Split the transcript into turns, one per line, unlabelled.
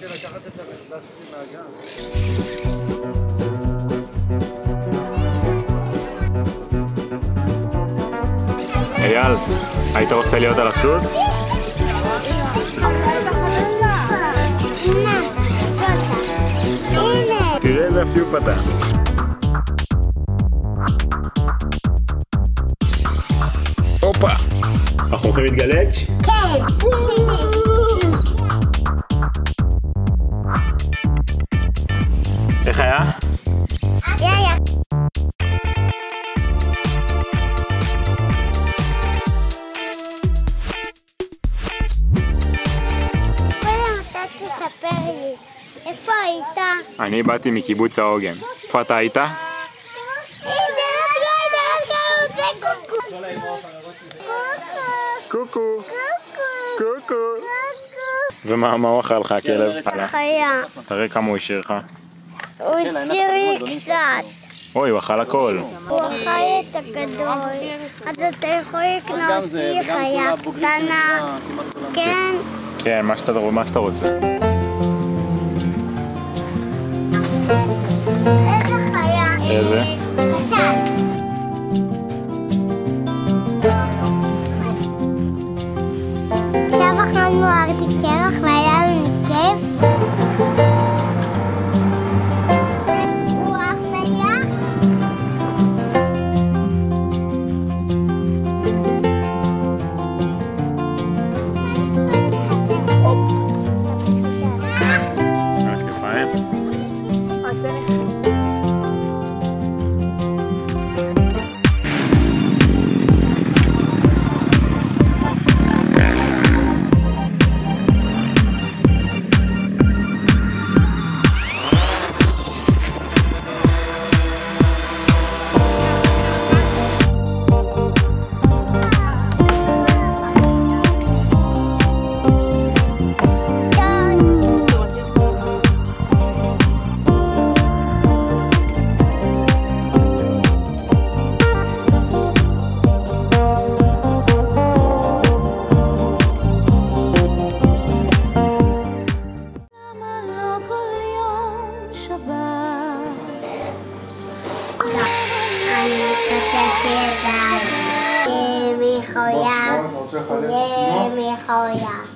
באתי לקחת את הנכדה שלי מהגן.
אייל, היית רוצה להיות על הסוס? תראה איזה אפיוף אתה. הופה! אנחנו הולכים להתגלץ'?
כן.
איך היה?
קודם אתה תספר לי, איפה היית?
אני באתי מקיבוץ העוגן. איפה אתה היית?
קוקו. קוקו.
ומה מה הוא אכל לך הכלב?
חיה.
תראה כמה הוא השאיר לך.
הוא הסיר לי קצת.
אוי, הוא אכל הכל.
הוא אכל את הגדול. אז אתה יכול לקנות לי חיה קטנה. כן?
כן, מה שאתה מה שאתה רוצה.
איזה חיה?
איזה?
עכשיו אכלנו ארטי קרח
大爷，爷爷
好呀，爷爷好呀。